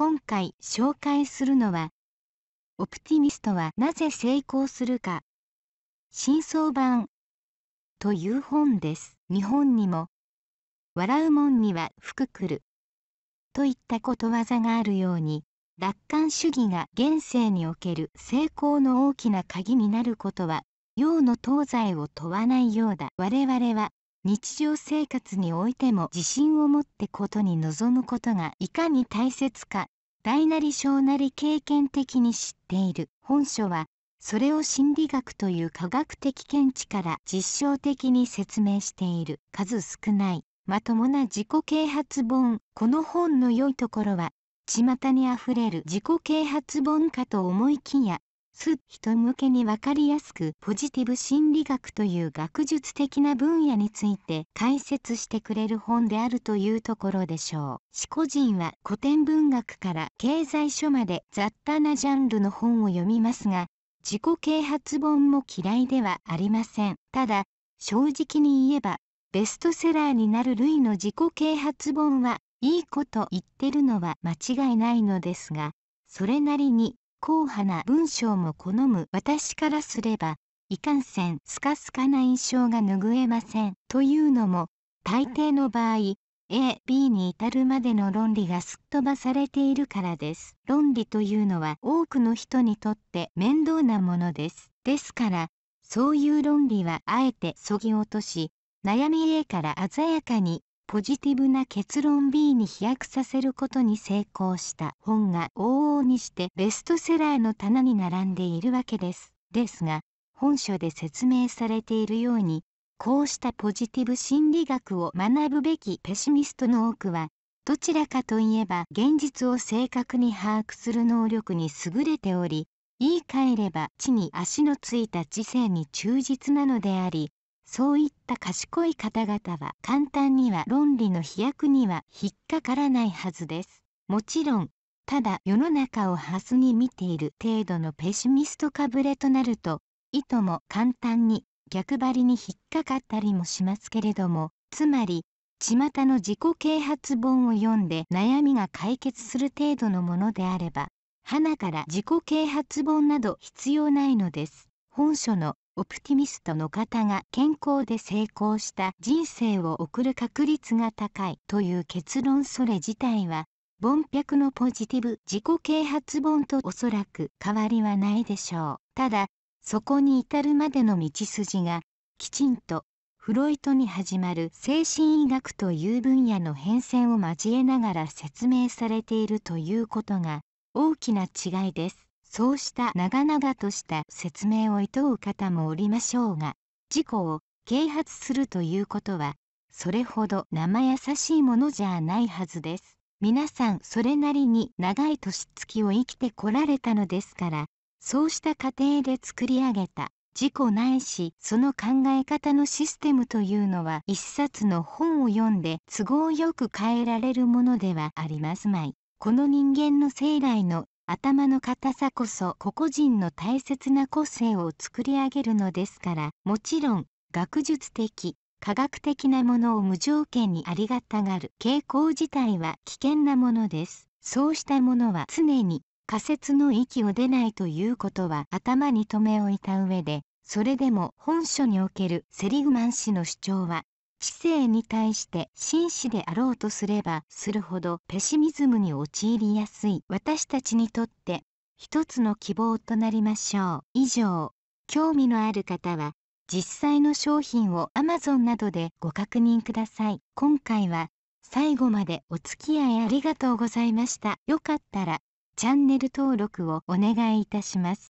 今回紹介するのは、オプティミストはなぜ成功するか、新装版という本です。日本にも、笑うもんには福来るといったことわざがあるように、楽観主義が現世における成功の大きな鍵になることは、洋の東西を問わないようだ。我々は日常生活においても自信を持ってことに臨むことがいかに大切か大なり小なり経験的に知っている。本書はそれを心理学という科学的見地から実証的に説明している。数少ない。まともな自己啓発本。この本の良いところは巷にあふれる自己啓発本かと思いきやす人向けに分かりやすくポジティブ心理学という学術的な分野について解説してくれる本であるというところでしょう。思考人は古典文学から経済書まで雑多なジャンルの本を読みますが、自己啓発本も嫌いではありません。ただ、正直に言えば、ベストセラーになる類の自己啓発本はいいこと言ってるのは間違いないのですが、それなりに硬派な文章も好む私からすれば、いかんせんスカスカな印象が拭えません。というのも、大抵の場合、A、B に至るまでの論理がすっ飛ばされているからです。論理というのは多くの人にとって面倒なものです。ですから、そういう論理はあえてそぎ落とし、悩み A から鮮やかにポジティブな結論 B に飛躍させることに成功した本が往々にしてベストセラーの棚に並んでいるわけです。ですが、本書で説明されているように、こうしたポジティブ心理学を学ぶべきペシミストの多くは、どちらかといえば現実を正確に把握する能力に優れており、言い換えれば地に足のついた知性に忠実なのであり、そういった賢い方々は簡単には論理の飛躍には引っかからないはずです。もちろん、ただ世の中をハスに見ている程度のペシミストかぶれとなると、いとも簡単に逆張りに引っかかったりもしますけれども、つまり、巷の自己啓発本を読んで悩みが解決する程度のものであれば、花から自己啓発本など必要ないのです。本書のオプティミストの方が健康で成功した人生を送る確率が高いという結論それ自体は、凡百のポジティブ自己啓発本とおそらく変わりはないでしょう。ただ、そこに至るまでの道筋が、きちんとフロイトに始まる精神医学という分野の変遷を交えながら説明されているということが大きな違いです。そうした長々とした説明を厭う方もおりましょうが、自己を啓発するということは、それほど生優しいものじゃないはずです。皆さんそれなりに長い年月を生きてこられたのですから、そうした過程で作り上げた自己ないしその考え方のシステムというのは一冊の本を読んで都合よく変えられるものではありますまい。この人間の生来の頭の硬さこそ個々人の大切な個性を作り上げるのですからもちろん学術的科学的なものを無条件にありがたがる傾向自体は危険なものです。そうしたものは常に仮説の域を出ないということは頭に留め置いた上でそれでも本書におけるセリグマン氏の主張は知性に対して真摯であろうとすればするほどペシミズムに陥りやすい私たちにとって一つの希望となりましょう。以上、興味のある方は実際の商品を Amazon などでご確認ください。今回は最後までお付き合いありがとうございました。よかったらチャンネル登録をお願いいたします。